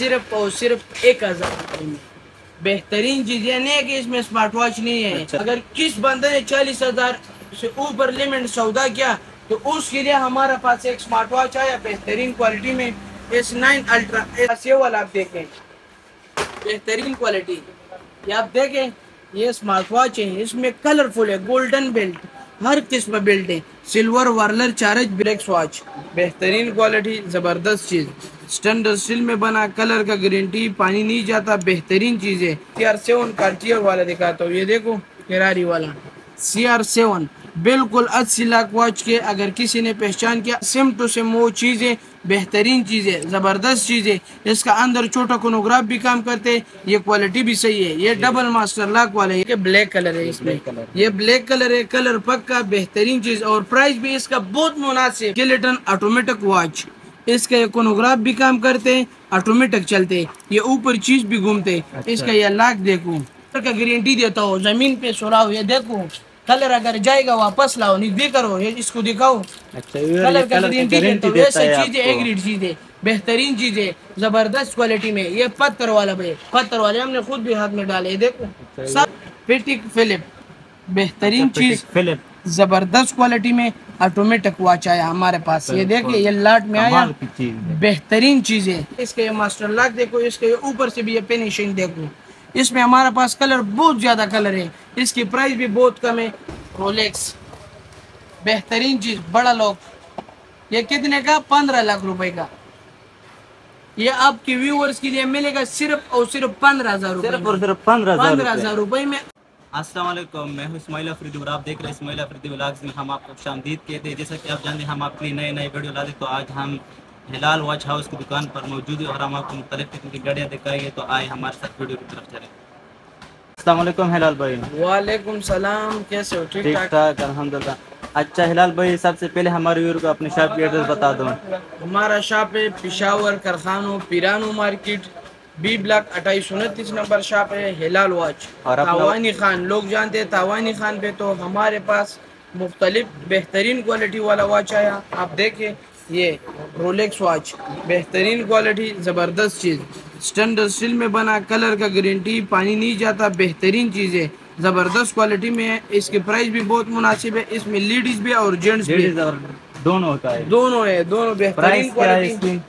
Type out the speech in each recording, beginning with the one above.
सिर्फ़ और सिर्फ़ एक हज़ार में। बेहतरीन चीज़ ये नहीं है कि इसमें स्मार्ट वॉच नहीं है। अच्छा। अगर किस बंदे ने चालीस हज़ार से ऊपर लिमिट सौदा किया तो उसके लिए हमारे पास एक स्मार्ट वॉच आया बेहतरीन क्वालिटी में एस नाइन अल्ट्रा से वाला आप देखें। बेहतरीन क्वालिटी ये आप देखें ये स्मार्ट वॉच है इसमें कलरफुल है गोल्डन बेल्ट हर किस्म बेल्ट सिल्वर वार्लर चार्ज ब्रेक वॉच बेहतरीन क्वालिटी ज़बरदस्त चीज़. स्टैंड स्टील में बना कलर का गारंटी पानी नहीं जाता, बेहतरीन चीज़. है सी आर सेवन कार्टियर वाला दिखाता हूँ. ये देखो फेरारी वाला. सी आर सेवन बिल्कुल अस्सी लाख वॉच के अगर किसी ने पहचान किया सिम टू सिम वो चीज़ें बेहतरीन चीज़ें ज़बरदस्त चीज़ें इसका अंदर छोटा कोनोग्राफ भी काम करते ये क्वालिटी भी सही है ये डबल मास्टर लॉक वाले ये ब्लैक कलर है इसमें। ये ब्लैक कलर है कलर पक्का बेहतरीन चीज़ और प्राइस भी इसका बहुत मुनासिब। किलेटन ऑटोमेटिक वॉच इसका कोनोग्राफ भी काम करते हैं ऑटोमेटिक चलते ये ऊपर चीज़ भी घूमते। इसका ये लाख देखो। का गारंटी देता हो ज़मीन पे सुराओ ये देखो। कलर अगर जाएगा वापस लाओ नहीं भी करो ये इसको दिखाओ। अच्छा कलर का गारंटी देता हूँ चीज़ें आपको। एग्रीड चीज़ें बेहतरीन चीज़ें ज़बरदस्त क्वालिटी में ये पत्थर वाला भाई पत्थर वाले हमने खुद भी हाथ में डाले देखो। अच्छा, सब पिटिक फिलिप बेहतरीन चीज़ फिलिप ज़बरदस्त क्वालिटी में ऑटोमेटिक वॉच आया हमारे पास ये देखिए ये लाट में आया। बेहतरीन चीज़ है। इसके ये मास्टर लॉक देखो इसके ऊपर से भी ये फिनिशिंग देखो। इसमें हमारे पास कलर बहुत ज़्यादा कलर है। इसकी प्राइस भी बहुत कम है। रोलेक्स बेहतरीन चीज़ बड़ा लोग ये कितने का? पंद्रह लाख रुपए का। ये आपके व्यूअर्स के लिए मिलेगा सिर्फ़ और सिर्फ़ पंद्रह हज़ार सिर्फ़ और सिर्फ़ पंद्रह पंद्रह हज़ार रुपए में। अस्सलाम वालेकुम मैं हूँ इस्माइल अफरीदी और आप देख रहे हैं इस्माइल अफरीदी व्लॉग्स में हम आपको खुशामदीद कहते हैं। जैसा कि आप जानते हैं हम आपके लिए नए नए वीडियो लाते तो आज हम हिलाल वॉच हाउस की दुकान पर मौजूद है और हम आपको मुख्तलिफ़ किस्म की गाड़ियाँ दिखाएँगे तो आए हमारे साथ वीडियो की तरफ़ चले। अस्सलाम हिलाल भाई। वालेकुम सलाम कैसे हो? ठीक ठीक? अल्हम्दुलिल्लाह। अच्छा हिलाल भाई सबसे पहले हमारे व्यूअर को अपने शॉप की एड्रेस बता दो। हमारा शॉप है पिशावर करखानो पिरानो मार्केट बी ब्लॉक अट्ठाईस उनतीस नंबर शॉप है हिलाल वॉच और तावानी खान लोग जानते हैं तावानी खान पे तो हमारे पास मुख्तलिफ़ बेहतरीन क्वालिटी वाला वॉच आया। आप देखें ये रोलेक्स वॉच बेहतरीन क्वालिटी ज़बरदस्त चीज़। स्टैंडर्ड स्टील में बना कलर का गारंटी पानी नहीं जाता बेहतरीन चीज़। है ज़बरदस्त क्वालिटी में है इसके प्राइस भी बहुत मुनासिब है इसमें लेडीज़ भी और जेंट्स भी दोनों होता है। दोनों है दोनों बेहतरीन क्वालिटी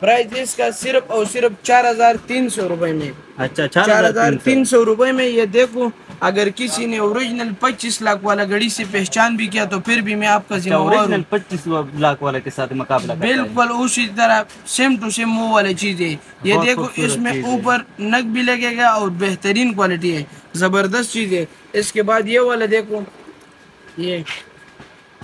प्राइस इसका सिर्फ़ और सिर्फ़ चार हज़ार तीन सौ रूपए में अच्छा चार हज़ार तीन सौ रूपए में ये देखो अगर किसी ने ओरिजिनल पच्चीस लाख वाला घड़ी से पहचान भी किया तो फिर भी मैं आपका ओरिजिनल पच्चीस लाख वाले के साथ मुकाबला बिल्कुल उसी तरह सेम टू सेम वो वाली चीज़। है ये देखो इसमें ऊपर नग भी लगेगा और बेहतरीन क्वालिटी है। ज़बरदस्त चीज़ है। इसके बाद ये वाला देखो ये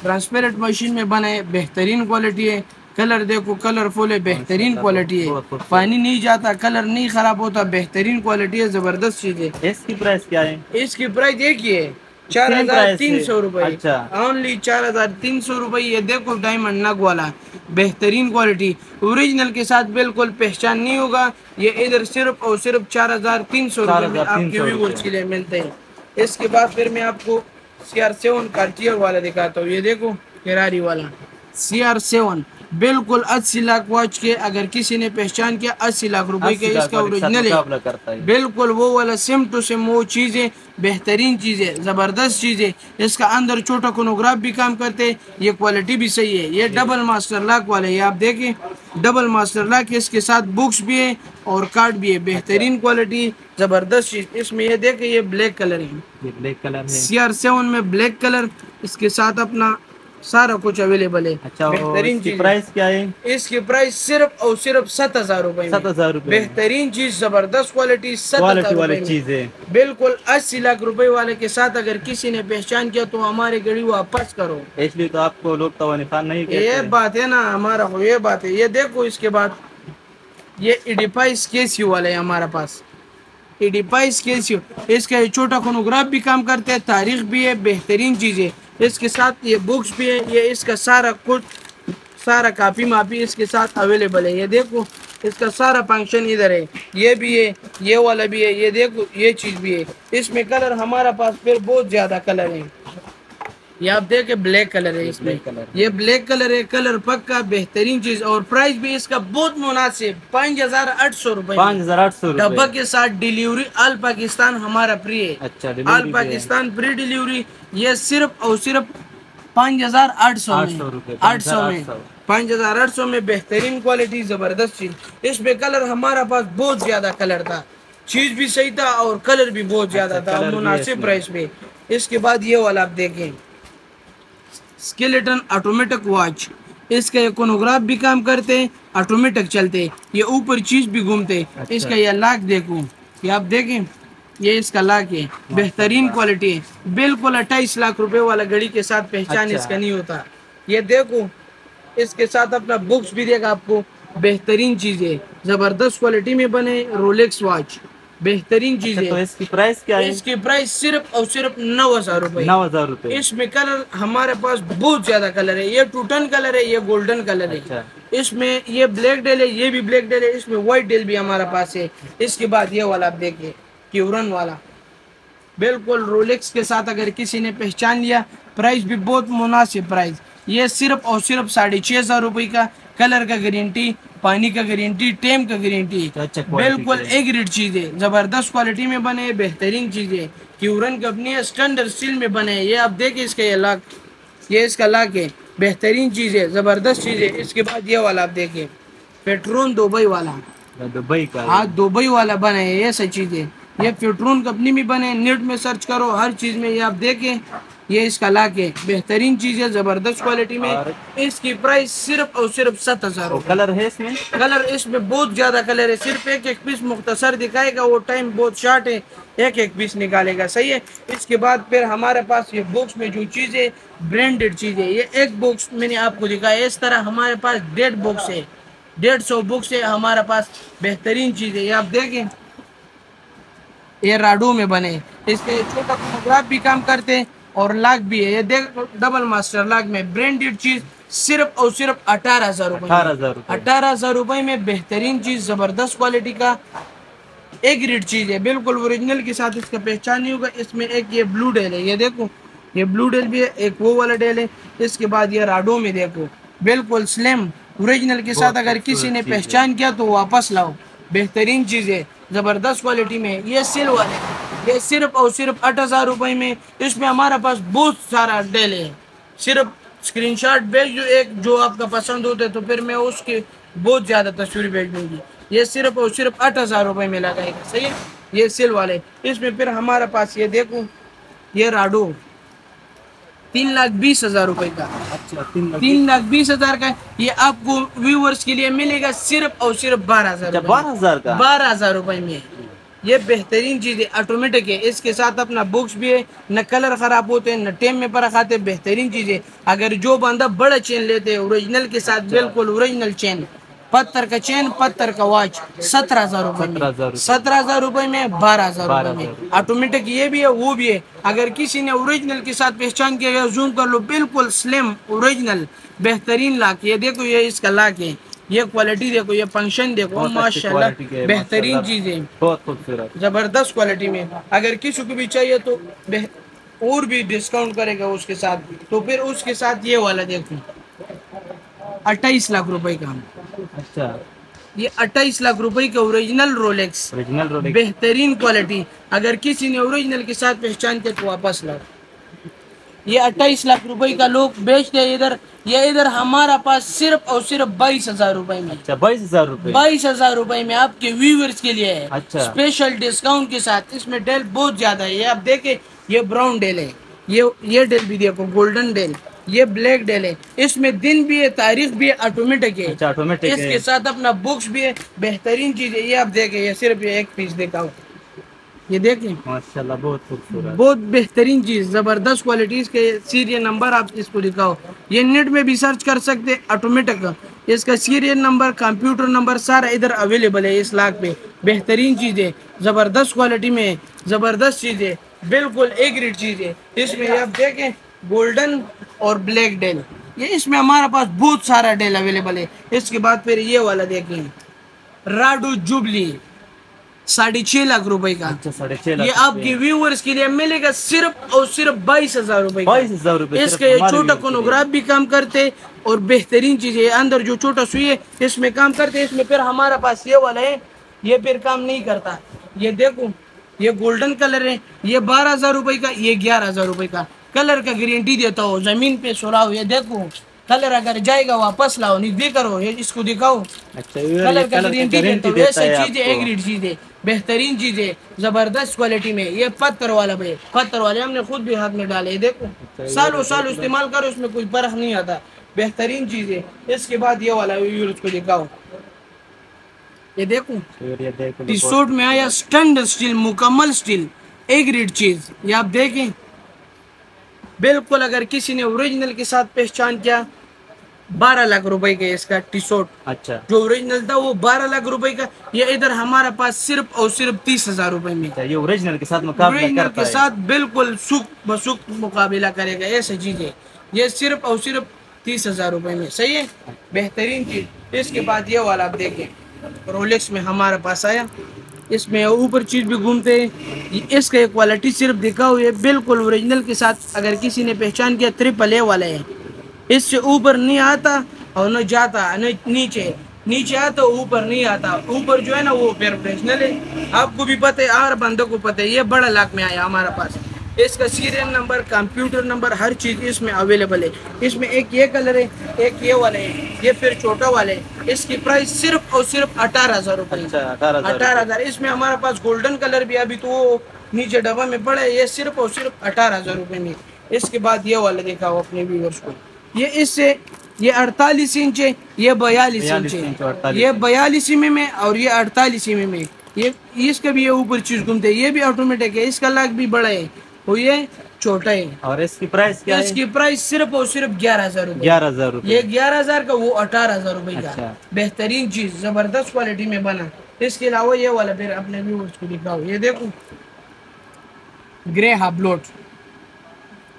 ट्रांसपेरेंट मशीन में बना है बेहतरीन क्वालिटी है। कलर देखो कलरफुल है बेहतरीन क्वालिटी है। पानी नहीं जाता कलर नहीं खराब होता बेहतरीन क्वालिटी है ज़बरदस्त चीज़ है। इसकी प्राइस क्या है? इसकी प्राइस एक ही है चार हज़ार तीन सौ रूपए अच्छा। ओनली चार हज़ार तीन सौ रूपए ये देखो डायमंड नग वाला। बेहतरीन क्वालिटी ओरिजिनल के साथ बिल्कुल पहचान नहीं होगा। ये इधर सिर्फ़ और सिर्फ़ चार हज़ार तीन सौ 4,300 आपके व्यूवर्स के लिए मिलते हैं। इसके बाद फिर मैं आपको सी आर सेवन कार्टियर वाला दिखाता हूँ। ये देखो फेरारी वाला। C R seven. बिल्कुल अस्सी लाख वॉच के अगर किसी ने पहचान किया अस्सी लाख रुपए के इसका ओरिजिनल है। बिल्कुल वो वाला सेम टू सेम वो चीज़ें बेहतरीन चीज़ें ज़बरदस्त चीज़ें इसका अंदर छोटा कोनोग्राफ भी काम करते ये क्वालिटी भी सही है। ये डबल मास्टर लॉक वाले ये आप देखें डबल मास्टर लॉक इसके साथ बुक्स भी है और कार्ड भी है बेहतरीन क्वालिटी ज़बरदस्त चीज़। इसमें ये देखें ये ब्लैक कलर है। ब्लैक कलर है। सी आर सेवन में ब्लैक कलर इसके साथ अपना सारा कुछ अवेलेबल है। अच्छा बेहतरीन चीज़ प्राइस क्या है? इसकी प्राइस सिर्फ़ और सिर्फ़ सात हज़ार रूपए सात हज़ार रुपए बेहतरीन चीज़ ज़बरदस्त क्वालिटी सात क्वालिटी वाली चीज़ है। बिल्कुल अस्सी लाख रुपए वाले के साथ अगर किसी ने पहचान किया तो हमारे गाड़ी वापस करो। इसलिए तो आपको लोग खान नहीं ये बात है ना हमारा ये बात है। ये देखो इसके बाद ये इडिपाइस केसियो वाला है हमारा पास। इडिपाइस केसियो इसका छोटा फोनोग्राफ भी काम करते हैं तारीख भी है बेहतरीन चीज़ है। इसके साथ ये बुक्स भी है, ये इसका सारा कुछ सारा कापी मापी इसके साथ अवेलेबल है। ये देखो, इसका सारा फ़ंक्शन इधर है। ये भी है, ये वाला भी है, ये देखो, ये चीज़ भी है। इसमें कलर हमारा पास फिर बहुत ज़्यादा कलर है। ये आप देखे ब्लैक कलर है इसमें। है। ये ब्लैक कलर है कलर पक्का बेहतरीन चीज़ और प्राइस भी इसका बहुत मुनासिब पाँच हज़ार आठ सौ रूपए। पाँच हज़ार आठ सौ डब्बा के साथ डिलीवरी ऑल पाकिस्तान हमारा फ्री है। अच्छा है। पाकिस्तान फ्री डिलीवरी ये सिर्फ़ और सिर्फ़ पाँच हज़ार आठ सौ 800 रुपए, में आठ सौ में। पाँच हज़ार आठ सौ। में बेहतरीन क्वालिटी ज़बरदस्त चीज़। इसमें कलर हमारा पास बहुत ज़्यादा कलर था। चीज़ भी सही था और कलर भी बहुत ज़्यादा अच्छा, था कलर भी है मुनासिब प्राइस पे। इसके बाद ये वाला आप देखें। स्केलेटन ऑटोमेटिक वॉच इसका ये कोनोग्राफ भी काम करते हैं ऑटोमेटिक चलते। हैं। ये ऊपर चीज़ भी घूमते। अच्छा। इसका ये लाख देखो। ये आप देखें ये इसका लाख है। बेहतरीन क्वालिटी है। बिल्कुल अट्ठाईस लाख रुपए वाला घड़ी के साथ पहचान अच्छा। इसका नहीं होता। ये देखो इसके साथ अपना बुक्स भी देगा आपको। बेहतरीन चीज़ है। ज़बरदस्त क्वालिटी में बने रोलेक्स वॉच बेहतरीन चीज़ अच्छा, तो इसकी प्राइस क्या है? इसकी प्राइस सिर्फ़ और सिर्फ़ नौ हज़ार रूपए नौ हज़ार रुपए। इसमें कलर हमारे पास बहुत ज़्यादा कलर है। ये टूटन कलर है ये गोल्डन कलर है। अच्छा। इसमें ये ब्लैक डेल है ये भी ब्लैक डेल है। इसमें व्हाइट डेल भी हमारे पास है। इसके बाद ये वाला आप देखिए क्यूरन वाला। बिल्कुल रोलेक्स के साथ अगर किसी ने पहचान लिया प्राइस भी बहुत मुनासिब प्राइस ये सिर्फ़ और सिर्फ़ साढ़े छह हज़ार रुपए का कलर का गारंटी पानी का गारंटी टेम का गारंटी अच्छा, बिल्कुल एक रेट चीज़ है। ज़बरदस्त क्वालिटी में बने बेहतरीन चीज़ है। क्यूरन कंपनी है स्टैंडर्ड स्टील में बने। ये आप देखिए इसका ये लाक ये इसका लाक है। बेहतरीन चीज़ है ज़बरदस्त चीज़ है। इसके बाद ये वाला आप देखिए पेट्रोन दुबई वाला। दुबई का हाँ। दुबई वाला बने है। ये सही चीज़ है। ये पेट्रोन कंपनी में बने। नेट में सर्च करो हर चीज़ में। ये आप देखें ये इसका लाक बेहतरीन चीज़ है ज़बरदस्त क्वालिटी में। इसकी प्राइस सिर्फ़ और सिर्फ़ सात हज़ार कलर है इसमें? कलर इसमें बहुत ज़्यादा कलर है। सिर्फ़ एक एक पीस मुख्तसर दिखाएगा वो टाइम बहुत शॉर्ट है। एक एक पीस निकालेगा। सही है? इसके बाद फिर हमारे पास ये बॉक्स में जो चीज़ है ब्रांडेड चीज़ है। ये एक बॉक्स मैंने आपको दिखाया इस तरह हमारे पास डेढ़ बॉक्स है। डेढ़ सौ बुक्स है हमारे पास बेहतरीन चीज़ है। ये आप देखें ये राडू में बने। इसके छोटा फोटोग्राफ भी काम करते हैं। और लाख भी है। ये देख डबल मास्टर लाख में ब्रांडेड चीज़ सिर्फ़ और सिर्फ़ अठारह हज़ार रुपए अठारह हज़ार रुपए में। बेहतरीन चीज़ ज़बरदस्त क्वालिटी का एक ग्रेड चीज़ है। बिल्कुल ओरिजिनल के साथ इसका पहचान नहीं होगा। इसमें एक ये ब्लू डेल है। ये देखो ये ब्लू डेल भी है एक वो वाला डेल है। इसके बाद ये राडो में देखो। बिल्कुल स्लिम ओरिजिनल के साथ अगर किसी ने पहचान किया तो वापस लाओ। बेहतरीन चीज़ है ज़बरदस्त क्वालिटी में ये सिल्वर है। ये सिर्फ़ और सिर्फ़ आठ हज़ार रुपए में इसमें हमारे पास बहुत सारा डेल है। सिर्फ़ स्क्रीनशॉट भेज दो एक जो आपका पसंद होता है तो फिर मैं उसकी बहुत ज़्यादा तस्वीर भेज दूँगी। ये सिर्फ़ और सिर्फ़ आठ हज़ार रुपए में लगाएगा सही है? ये सिल वाले। इसमें फिर हमारे पास ये देखो ये राडो। तीन लाख बीस हज़ार रुपए का। अच्छा तीन लाख बीस। हज़ार का ये आपको व्यूवर्स के लिए मिलेगा सिर्फ़ और सिर्फ़ बारह हज़ार अच्छा बारह हज़ार का? बारह हज़ार रुपए में। ये बेहतरीन चीज़ है ऑटोमेटिक है। इसके साथ अपना बुक्स भी है न कलर खराब होते हैं न टेम में पर खाते बेहतरीन चीज़ है। अगर जो बंदा बड़ा चेन लेते हैं ओरिजिनल के साथ बिल्कुल ओरिजिनल चेन पत्थर का चेन पत्थर का वॉच सत्रह हज़ार रुपए में। 17,000 रुपए। सत्रह हज़ार रुपए में बारह हज़ार रुपए में। ऑटोमेटिक ये भी है वो भी है। अगर किसी ने ओरिजिनल के साथ पहचान किया गया जूम कर लो बिल्कुल स्लिम ओरिजिनल बेहतरीन लाक ये देखो ये इसका लाक है। ये क्वालिटी देखो ये फ़ंक्शन देखो माशाल्लाह बेहतरीन। चीज़। बहुत खूबसूरत। ज़बरदस्त क्वालिटी में। अगर किसी को भी चाहिए तो और भी डिस्काउंट करेगा उसके साथ। तो फिर उसके साथ ये वाला देखो। अट्ठाईस लाख रुपए का। अच्छा। ये अट्ठाईस लाख रुपए का ओरिजिनल रोलेक्स ओरिजिनल बेहतरीन क्वालिटी अगर किसी ने ओरिजिनल के साथ पहचान के तो वापस लाओ। ये अट्ठाईस लाख रुपए का लोग बेचते हैं इधर। ये इधर हमारा पास सिर्फ़ और सिर्फ़ बाईस हज़ार रुपए में अच्छा बाईस हज़ार रुपए? बाईस हज़ार रुपए में आपके व्यूवर्स के लिए है। अच्छा। स्पेशल डिस्काउंट के साथ इसमें डेल बहुत ज़्यादा है। ये आप देखे ये ब्राउन डेल है। ये ये डेल भी देखो गोल्डन डेल ये ब्लैक डेल है। इसमें दिन भी है तारीख भी है ऑटोमेटिक है। अच्छा ऑटोमेटिक इसके साथ अपना बुक्स भी है। बेहतरीन चीज़ है। ये आप देखे ये सिर्फ़ ये एक पीस दिखाओ। ये देखें। माशाल्लाह बहुत खूबसूरत। बहुत बेहतरीन चीज़ ज़बरदस्त क्वालिटी के सीरियल नंबर आप इसको दिखाओ। ये नेट में भी सर्च कर सकते हैं ऑटोमेटिक इसका सीरियल नंबर कंप्यूटर नंबर सारा इधर अवेलेबल है इस लाख पे। बेहतरीन चीज़ है ज़बरदस्त क्वालिटी में ज़बरदस्त चीज़ है बिल्कुल ए ग्रेड चीज़ है। इसमें आप देखें गोल्डन और ब्लैक डेल ये इसमें हमारे पास बहुत सारा डेल अवेलेबल है। इसके बाद फिर ये वाला देखें राडू जुबली। साढ़े छह लाख रुपए का। अच्छा साढ़े छह लाख ये आपके व्यूअर्स के लिए मिलेगा सिर्फ़ और सिर्फ़ बाईस हज़ार रुपए। बाईस हज़ार रुपए इसका ये छोटा। कोनोग्राफ भी काम करते और बेहतरीन चीज़ है अंदर जो छोटा सुई है इसमें काम करते इसमें फिर हमारे पास ये वाला है ये फिर काम नहीं करता। ये देखो ये गोल्डन कलर है ये बारह हज़ार रुपए का ये ग्यारह हज़ार रुपए का। कलर का गारंटी देता हूँ ज़मीन पे सुराओ ये देखो। कलर अगर जाएगा वापस लाओ नहीं दे करो ये इसको दिखाओ। अच्छा कलर का गारंटी देता हूँ ऐसी चीज़ एक आपको। चीज़ है। बेहतरीन चीज़ है ज़बरदस्त क्वालिटी में ये पत्थर वाला भाई पत्थर वाले हमने खुद भी हाथ में डाले देखो। सालों साल इस्तेमाल करो इसमें कोई फ़र्क नहीं आता। बेहतरीन चीज़। है इसके बाद ये वाला व्यूअर को दिखाओ। ये देखो। टी शर्ट में आया स्टैंड स्टील मुकम्मल स्टील एक ग्रेड चीज़ ये आप देखें। बिल्कुल अगर किसी ने ओरिजिनल के साथ पहचान किया बारह लाख रुपए का इसका टी शर्ट अच्छा। जो ओरिजिनल था वो बारह लाख रुपए का। ये इधर हमारे पास सिर्फ़ और सिर्फ़ तीस हज़ार रुपए में। अच्छा, ये ओरिजिनल के साथ मुकाबला ओरिजिनल के साथ बिल्कुल सुख बसुख मुकाबला करेगा ऐसी चीज़। है ये सिर्फ़ और सिर्फ़ तीस हज़ार रुपए में। सही है? बेहतरीन चीज़। इसके बाद ये वाला आप देखें। रोलेक्स में हमारे पास आया। इसमें ऊपर चीज़ भी घूमते हैं। इसका क्वालिटी सिर्फ़ दिखा हुआ है बिल्कुल ओरिजिनल के साथ अगर किसी ने पहचान किया ट्रिपल ए वाला है। इससे ऊपर नहीं आता और न जाता न नीचे। नीचे आता ऊपर नहीं आता। ऊपर जो है ना वो प्रोफेशनल है। आपको भी पता है हर बंदों को पता है ये बड़ा लाख में आया हमारे पास। इसका सीरियल नंबर कंप्यूटर नंबर हर चीज़ इसमें अवेलेबल है। इसमें एक ये कलर है एक ये वाला है। ये फिर छोटा वाले है। इसकी प्राइस सिर्फ़ और सिर्फ़ अठारह हज़ार रुपये अच्छा अठारह हज़ार इसमें हमारे पास गोल्डन कलर भी अभी तो वो नीचे डब्बा में पड़ा है। ये सिर्फ़ और सिर्फ़ अठारह हज़ार रुपये में इसके बाद ये वाला देखा हो अपने व्यूवर्स को। ये इससे ये अड़तालीस इंच है ये बयालीस 42 इंच है 48 ये बयालीस में में और ये अड़तालीस में में। ये इसका भी ये ऊपर चीज़ घूमते है ये भी ऑटोमेटिक है इसका लाख भी बड़ा है और ये छोटा है। और इसकी प्राइस क्या है? इसकी प्राइस सिर्फ़ और सिर्फ़ ग्यारह हज़ार ग्यारह हज़ार रुपए। ये ग्यारह हज़ार का वो अठारह हज़ार रुपए का। अच्छा। बेहतरीन चीज़ ज़बरदस्त क्वालिटी में बना। इसके अलावा ये वाला फिर अपने को दिखाओ। ये देखो। ग्रे हाबलोट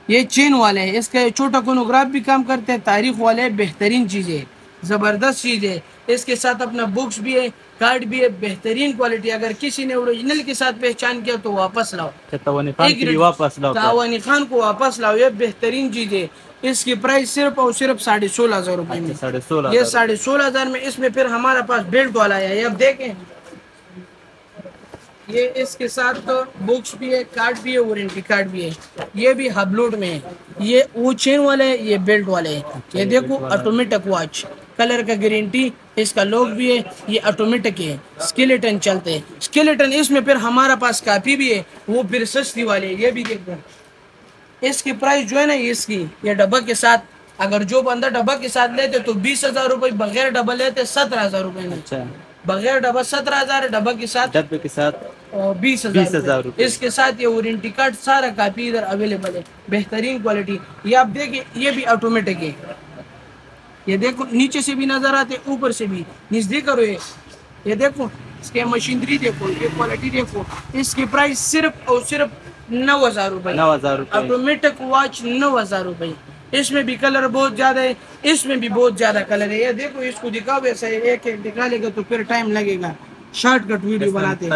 ये चेन वाले है। इसका छोटा कोनोग्राफ भी काम करते हैं। तारीख वाले है बेहतरीन चीज़ है। ज़बरदस्त चीज़ है। इसके साथ अपना बुक्स भी है कार्ड भी है बेहतरीन क्वालिटी अगर किसी ने ओरिजिनल के साथ पहचान किया तो वापस लाओ। अच्छा खान लिए रेट- वापस लाओ। तावानी खान को वापस लाओ। ये बेहतरीन चीज़ है। इसकी प्राइस सिर्फ़ और सिर्फ़ साढ़े सोलह हज़ार रुपए में। अच्छा, साढ़े सोलह ये। साढ़े सोलह हज़ार में इसमें फिर हमारे पास बेल्ट वाला है। ये अब देखें। ये इसके साथ तो बुक्स भी है कार्ड भी है वारंटी कार्ड भी है। ये भी हबलोड में है। ये वो चेन वाले है ये बेल्ट वाले है। ये देखो ऑटोमेटिक वॉच कलर का गारंटी इसका लॉक भी है ये ऑटोमेटिक है। स्केलेटन चलते हैं। स्केलेटन इसमें फिर हमारा पास कापी भी है वो फिर सस्ती वाले है ये भी देखो इसकी प्राइस जो है ना इसकी ये डब्बा के साथ अगर जो बंदा डब्बा के साथ लेते तो बीस हज़ार रुपए बगैर डब्बा लेते सत्रह हज़ार रुपए में। अच्छा। बगैर डब्बा सत्रह हज़ार डब्बा के साथ। डब्बे के साथ। बीस हज़ार इसके साथ ये वारंटी कार्ड सारा कापी इधर अवेलेबल है। बेहतरीन क्वालिटी ये आप देखिए ये भी ऑटोमेटिक है। ये देखो नीचे से भी नज़र आते ऊपर से भी। नज़दीक करो ये। ये देखो इसके मशीनरी देखो ये क्वालिटी देखो। इसकी प्राइस सिर्फ़ और सिर्फ़ नौ हज़ार रुपए। नौ हज़ार रुपए। ऑटोमेटिक वॉच नौ हज़ार रुपए। इसमें भी कलर बहुत ज़्यादा है इसमें भी बहुत ज़्यादा कलर है। ये देखो इसको दिखाओ वैसे एक एक दिखा लेगा तो फिर टाइम लगेगा। शॉर्टकट वीडियो बनाते हैं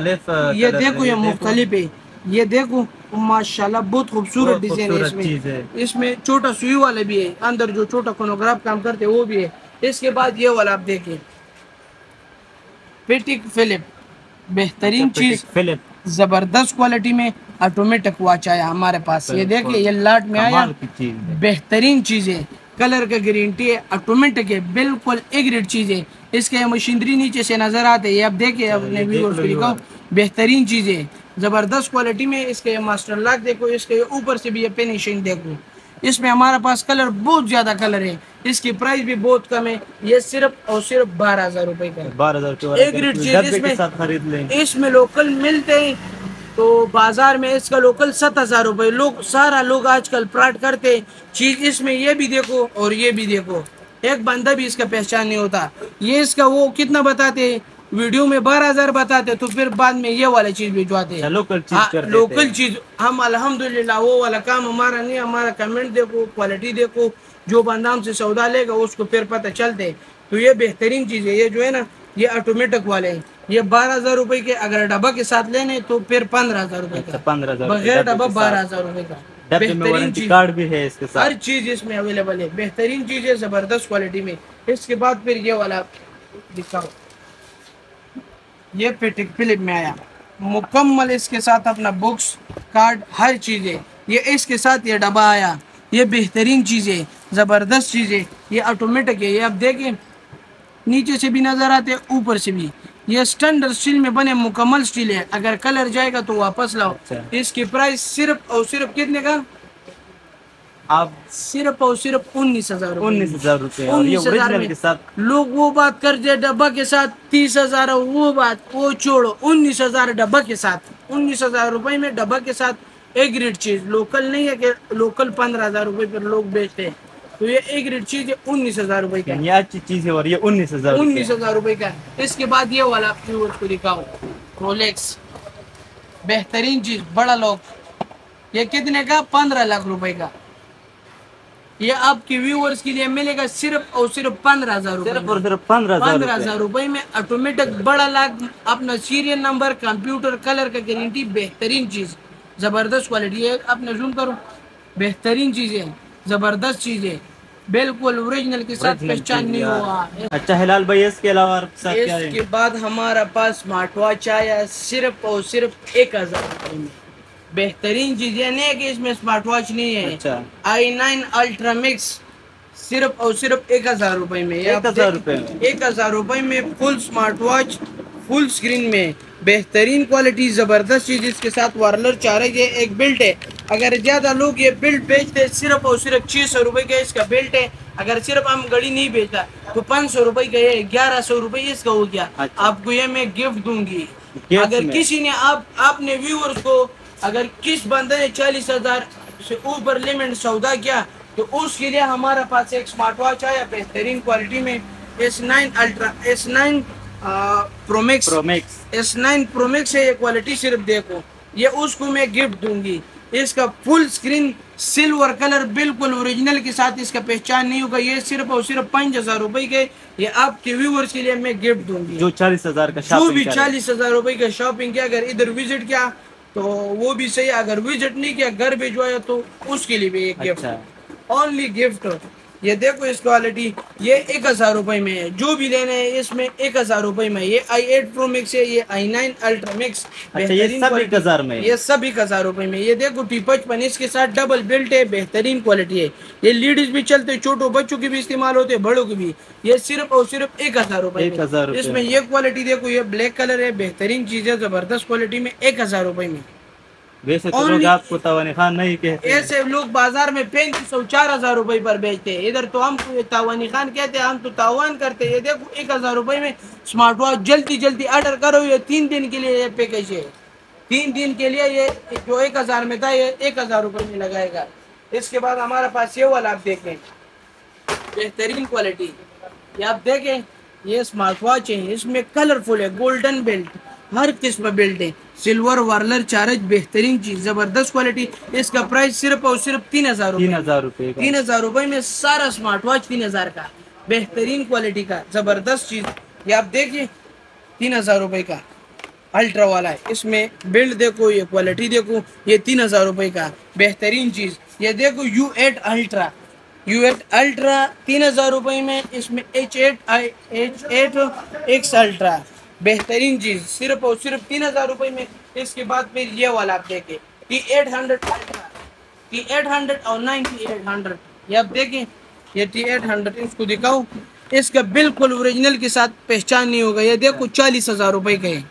ये देखो ये देखो। मुख्तलिफ़ है। ये देखो माशाल्लाह बहुत खूबसूरत डिज़ाइन है इसमें। इसमें छोटा सुई वाले भी है अंदर जो छोटा कोनोग्राफ काम करते हैं वो भी है। इसके बाद ये वाला आप देखिए पेटिक फिलिप बेहतरीन चीज़। फिलिप ज़बरदस्त क्वालिटी में ऑटोमेटिक वॉच आया हमारे पास। ये देखिए ये लाट में आया। बेहतरीन चीज़ है। कलर का गारंटी है ऑटोमेटिक है। बिल्कुल एक ग्रेड चीज़ है। इसके मशीनरी नीचे से नज़र आते हैं। अब देखिए अपने को दिखाओ। बेहतरीन चीज़ ज़बरदस्त क्वालिटी में इसके मास्टर लॉक देखो इसके ऊपर से भी ये फिनिशिंग देखो। इसमें हमारे पास कलर बहुत ज़्यादा कलर है। इसकी प्राइस भी बहुत कम है। ये सिर्फ़ और सिर्फ़ बारह हज़ार रुपए का है। बारह हज़ार एक रेट चीज़ इसमें- खरीद लें। इसमें लोकल मिलते हैं। तो बाज़ार में इसका लोकल सात हज़ार रूपए। लोग सारा लोग आजकल प्राट करते हैं। चीज़ इसमें ये भी देखो और ये भी देखो। एक बंदा भी इसका पहचान नहीं होता। ये इसका वो कितना बताते वीडियो में बारह हज़ार बताते तो फिर बाद में ये वाला चीज़ भिजवाते हैं। लोकल चीज़ लोकल चीज़। हम अल्हम्दुलिल्लाह वो वाला काम हमारा नहीं हमारा कमेंट देखो क्वालिटी देखो जो बंदा हमसे सौदा लेगा उसको फिर पता चलते तो ये बेहतरीन चीज़ है ये जो है ना ये ऑटोमेटिक वाले हैं। ये बारह हज़ार रूपए के अगर डब्बा के साथ लेने तो फिर पंद्रह हज़ार रूपए अच्छा का पंद्रह हज़ार बगैर डब्बा बारह हज़ार रूपए का। बेहतरीन कार्ड भी है इसके हर चीज़ इसमें अवेलेबल है। बेहतरीन चीज़ है ज़बरदस्त क्वालिटी में। इसके बाद फिर ये वाला दिखाओ। ये फिटिक फिलिप में आया। मुकम्मल इसके साथ अपना बुक्स कार्ड हर चीज़ है। ये इसके साथ ये डब्बा आया। ये बेहतरीन चीज़ है ज़बरदस्त चीज़ है। ये ऑटोमेटिक है। ये आप देखें नीचे से भी नज़र आते हैं ऊपर से भी। ये स्टैंडर्ड स्टील में बने मुकम्मल स्टील है। अगर कलर जाएगा तो वापस लाओ। अच्छा। इसकी प्राइस सिर्फ़ और सिर्फ़ कितने का? आप सिर्फ़ और सिर्फ़ उन्नीस हज़ार उन्नीस हज़ार रूपए। और ये 19,000 ओरिजिनल में। के साथ? लोग वो बात करते डब्बा के साथ तीस हज़ार वो बात वो छोड़ो उन्नीस हज़ार डब्बा के साथ। उन्नीस हज़ार रुपए में डब्बा के साथ एक ग्रेड चीज़ लोकल नहीं है कि लोकल पंद्रह हज़ार रुपए पर लोग बेचते हैं। तो ये एक ग्रेड चीज़ है उन्नीस हज़ार रुपए का ये अच्छी चीज़ है और ये उन्नीस हज़ार उन्नीस हज़ार रुपए का इसके बाद ये वाला व्यूअर्स को दिखाओ रोलेक्स बेहतरीन चीज़ बड़ा लोग ये कितने का? पंद्रह लाख रुपए का। ये आपके व्यूअर्स के लिए मिलेगा सिर्फ़ और सिर्फ़ पंद्रह हज़ार सिर्फ़ और सिर्फ़ पंद्रह पंद्रह हज़ार हज़ार रुपए में ऑटोमेटिक बड़ा लाख अपना सीरियल नंबर कंप्यूटर कलर का गारंटी बेहतरीन चीज़। ज़बरदस्त क्वालिटी है। अपना जूम करो। बेहतरीन चीज़ है। ज़बरदस्त चीज़ है। बिल्कुल ओरिजिनल के साथ पहचान नहीं हुआ। अच्छा हिलाल भाई इसके अलावा इसके बाद हमारा पास स्मार्ट वॉच आया सिर्फ़ और सिर्फ़ एक हज़ार में। बेहतरीन चीज़ ये नहीं है कि इसमें स्मार्ट वॉच नहीं है। अच्छा। आई नाइन अल्ट्रा मिक्स सिर्फ़ और सिर्फ़ एक हज़ार रुपए में। एक हज़ार रुपए एक हज़ार रुपए में full smart watch full screen में। बेहतरीन क्वालिटी ज़बरदस्त चीज़ इसके साथ वार्लर चार्ज है एक बेल्ट है। अगर ज़्यादा लोग ये बेल्ट बेचते सिर्फ़ और सिर्फ़ छह सौ रुपए का इसका बेल्ट है अगर सिर्फ़ हम घड़ी नहीं बेचता तो पाँच सौ रुपए का ये ग्यारह सौ रुपए इसका हो गया। अच्छा। आपको ये मैं गिफ्ट दूँगी। अगर किसी ने आप आपने व्यूअर्स को अगर किस बंदे ने चालीस हज़ार से ऊपर लिमिट सौदा किया तो उसके लिए हमारे पास एक स्मार्ट वॉच आया बेहतरीन क्वालिटी में। S nine ultra S nine pro max pro max S nine pro max है ये क्वालिटी सिर्फ़ देखो। ये उसको मैं गिफ्ट दूँगी। इसका फुल स्क्रीन सिल्वर कलर बिल्कुल ओरिजिनल के साथ इसका पहचान नहीं होगा। ये सिर्फ़ और सिर्फ़ पाँच हज़ार रुपए के ये आपके व्यूवर्स के लिए मैं गिफ्ट दूँगी। जो चालीस हज़ार का जो भी चालीस हज़ार रुपए का शॉपिंग किया अगर इधर विज़िट किया तो वो भी सही अगर विज़िट नहीं किया घर भिजवाया तो उसके लिए भी एक गिफ्ट ओनली गिफ्ट ये देखो इस क्वालिटी ये एक हज़ार रुपए में है जो भी लेने हैं इसमें एक हज़ार रुपए में ये आई एट प्रो मैक्स है ये आई नाइन अल्ट्रा मैक्स अच्छा ये सब एक हज़ार में ये सब एक हज़ार रुपए में ये देखो टी पचपन इसके साथ डबल बेल्ट है बेहतरीन क्वालिटी है। ये लेडीज़ भी चलते छोटो बच्चों के भी इस्तेमाल होते हैं बड़ों के भी। ये सिर्फ़ और सिर्फ़ एक हज़ार एक हज़ार इसमें ये क्वालिटी देखो ये ब्लैक कलर है बेहतरीन चीज़ है ज़बरदस्त क्वालिटी में एक हज़ार रुपए में वैसे तो Only- लोग आपको तवानी खान नहीं कहते ऐसे लोग बाज़ार में पैंतीस सौ चार हज़ार रुपए पर बेचते हैं। इधर तो हम ये तावानी खान कहते हैं हम तो तावान करते हैं। ये देखो एक हज़ार रुपए में स्मार्ट वॉच जल्दी जल्दी ऑर्डर करो। ये तीन दिन के लिए ये पैकेज है। तीन दिन के लिए ये जो एक हज़ार में था ये एक हज़ार रुपए में लगाएगा। इसके बाद हमारे पास ये वाला आप देखें। बेहतरीन क्वालिटी ये आप देखें ये स्मार्ट वॉच है इसमें कलरफुल है गोल्डन बेल्ट हर किस्म बेल्ट है। सिल्वर वार्लर चार्ज बेहतरीन चीज़ ज़बरदस्त क्वालिटी इसका प्राइस सिर्फ़ और सिर्फ़ तीन हज़ार तीन हज़ार रुपए का. तीन हज़ार रुपए में सारा स्मार्ट वॉच तीन हज़ार का. बेहतरीन क्वालिटी का ज़बरदस्त चीज़. ये आप देखिए तीन हज़ार रुपए का अल्ट्रा वाला है. इसमें बिल्ड देखो ये क्वालिटी देखो ये तीन हज़ार रुपए का. बेहतरीन चीज़. ये देखो U eight ultra U eight ultra तीन हज़ार रुपए में इसमें H eight I H eight X ultra बेहतरीन चीज़। सिर्फ़ और सिर्फ़ तीन हज़ार रुपए में इसके बाद फिर ये वाला आप देखें T eight hundred ultra T eight hundred और नाइनटी एट हंड्रेड। ये आप देखें ये टी एट हंड्रेड इसको दिखाओ इसका बिल्कुल ओरिजिनल के साथ पहचान नहीं होगा। ये देखो चालीस हज़ार रुपए का है।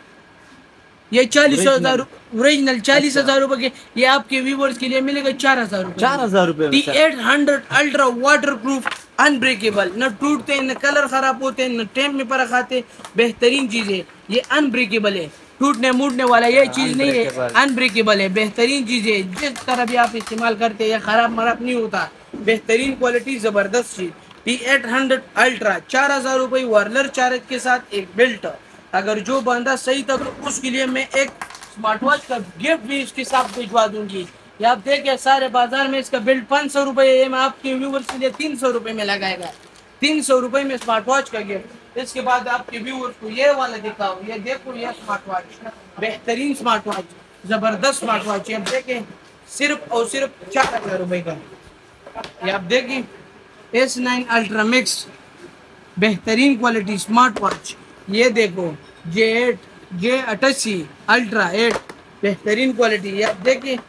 ये चालीस हज़ार ओरिजिनल चालीस हज़ार रुपए के। ये आपके व्यूवर्स के लिए मिलेगा चार हज़ार रुपए। चार हज़ार रुपए T eight hundred ultra water proof unbreakable न टूटते न कलर खराब होते न टेम में पर खाते बेहतरीन चीज़। है ये अनब्रेकेबल है। टूटने मूटने वाला ये चीज़ नहीं है। अनब्रेकेबल है। बेहतरीन चीज़। है जिस तरह भी आप इस्तेमाल करते हैं खराब मराब नहीं होता। बेहतरीन क्वालिटी ज़बरदस्त चीज़। टी एट हंड्रेड अल्ट्रा चार हज़ार रुपये वार्लर चार्ज के साथ एक बेल्ट अगर जो बंदा सही था तो उसके लिए मैं एक स्मार्ट वॉच का गिफ्ट भी इसके साथ भिजवा दूँगी। ये आप देखे सारे बाज़ार में इसका बिल्ड पाँच सौ रुपये है मैं आपके व्यूवर्स के लिए तीन सौ रुपये में लगाएगा। तीन सौ रुपये में स्मार्ट वॉच का गिफ्ट इसके बाद आपके व्यूअर्स को ये वाला दिखाओ, ये देखो, ये स्मार्ट वॉच बेहतरीन स्मार्ट वॉच ज़बरदस्त स्मार्ट वॉच ये आप देखें, सिर्फ़ और सिर्फ़ चार हज़ार रुपए का। ये आप देखें एस नाइन अल्ट्रा मिक्स बेहतरीन क्वालिटी स्मार्ट वॉच ये देखो जे एट जे अठासी अल्ट्रा एट बेहतरीन क्वालिटी ये आप देखिए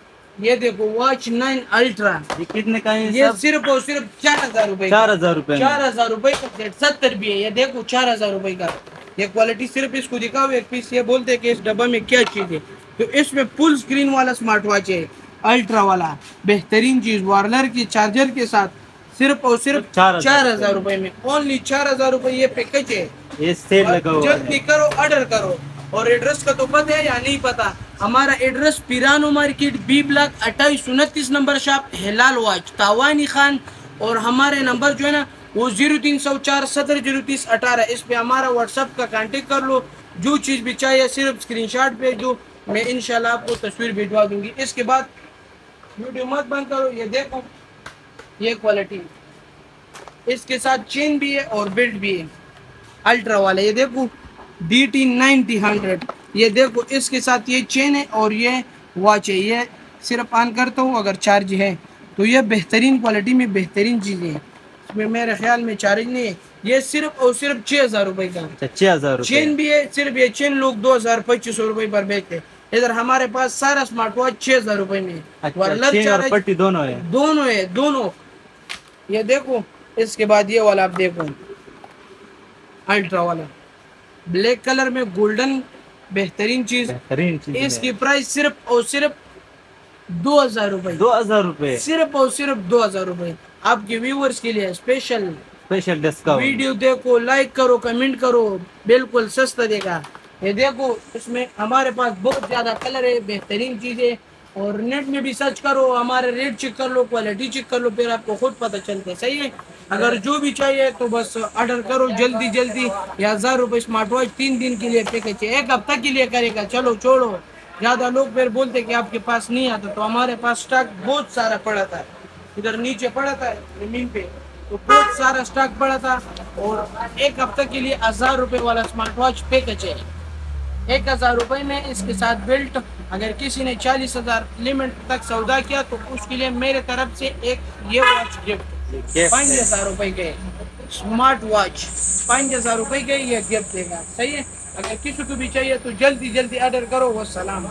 ये देखो वॉच नाइन अल्ट्रा ये कितने का है ये सिर्फ़ और सिर्फ़ चार हज़ार रुपए चार हज़ार रूपए चार हज़ार रुपए का सेट सत्तर भी है। ये देखो चार हज़ार रूपए का। ये क्वालिटी सिर्फ़ इसको दिखाओ एक पीस ये बोलते हैं कि इस डब्बा में क्या चीज़ है। तो इसमें फुल स्क्रीन वाला स्मार्ट वॉच है अल्ट्रा वाला। बेहतरीन चीज़ वार्लर की चार्जर के साथ सिर्फ़ और सिर्फ़ चार हज़ार चार हज़ार रुपए में। ओनली चार हज़ार रूपए ये पैकेज है। ये सेल लगा हुआ जल्दी करो ऑर्डर करो। और एड्रेस का तो पता है या नहीं पता? हमारा एड्रेस पिरानो मार्केट, बी ब्लॉक अट्ठाईस उनतीस number shop, Hilal watch Tawani Khan. और हमारे नंबर जो है ना, वो ज़ीरो तीन सौ चार सत्रह ज़ीरो तीस अठारह। इस पे हमारा व्हाट्सअप का कांटेक्ट कर लो। जो चीज़ भी चाहिए, सिर्फ़ स्क्रीनशॉट भेज दो। मैं इंशाल्लाह आपको तस्वीर भिजवा दूँगी। इसके बाद वीडियो मत बंद करो। ये देखो, ये क्वालिटी इसके साथ चेन भी है और बेल्ट भी है। अल्ट्रा वाला, ये देखो डी टी नाइनटी हंड्रेड। ये देखो इसके साथ ये चेन है और ये वॉच है। ये सिर्फ़ ऑन करता हूँ अगर चार्ज है। तो ये बेहतरीन क्वालिटी में बेहतरीन चीज़ें हैं। इसमें मेरे ख्याल में चार्ज नहीं है। ये सिर्फ़ और सिर्फ़ छः हज़ार रुपये का अच्छा छह हज़ार चेन भी है सिर्फ़ ये चेन लोग दो हज़ार पच्चीस सौ रुपये पर बेचते हैं। इधर हमारे पास सारा स्मार्ट वॉच छः हज़ार रुपये में। अच्छा और पट्टी दोनों है। दोनों है दोनों। ये देखो इसके बाद ये वाला आप देखो। अल्ट्रा वाला। ब्लैक कलर में गोल्डन बेहतरीन चीज़ बेहतरीन चीज़ इसकी प्राइस सिर्फ़ और सिर्फ़ दो हज़ार रुपए। दो हज़ार रुपए। सिर्फ़ और सिर्फ़ दो हज़ार रूपए। आपके व्यूवर्स के लिए स्पेशल स्पेशल डिस्काउंट वीडियो देखो लाइक करो कमेंट करो बिल्कुल सस्ता देगा। ये देखो इसमें हमारे पास बहुत ज़्यादा कलर है बेहतरीन चीज़ें और नेट में भी सर्च करो हमारे रेट चेक कर लो क्वालिटी चेक कर लो फिर आपको खुद पता चलता है। सही है? अगर जो भी चाहिए तो बस ऑर्डर करो जल्दी जल्दी। या हज़ार रुपए स्मार्ट वॉच तीन दिन के लिए पैकेज है। एक हफ़्ता के लिए करेगा। चलो, छोड़ो। ज़्यादा लोग फिर बोलते कि आपके पास नहीं आता। तो हमारे पास स्टॉक बहुत सारा पड़ा था। इधर नीचे पड़ा था, ज़मीन पे। तो बहुत सारा स्टॉक पड़ा था। और एक हफ़्ते के लिए हज़ार रुपए वाला स्मार्ट वॉच पैकेज है। एक हज़ार रुपए में इसके साथ बेल्ट अगर किसी ने चालीस हज़ार लिमिट तक सौदा किया तो उसके लिए मेरे तरफ़ से एक ये वॉच गिफ्ट पाँच हज़ार रुपए के स्मार्ट वॉच पाँच हज़ार रुपए के ये गिफ्ट देगा। सही है? अगर किसी को भी चाहिए तो जल्दी जल्दी ऑर्डर करो, वो सलाम।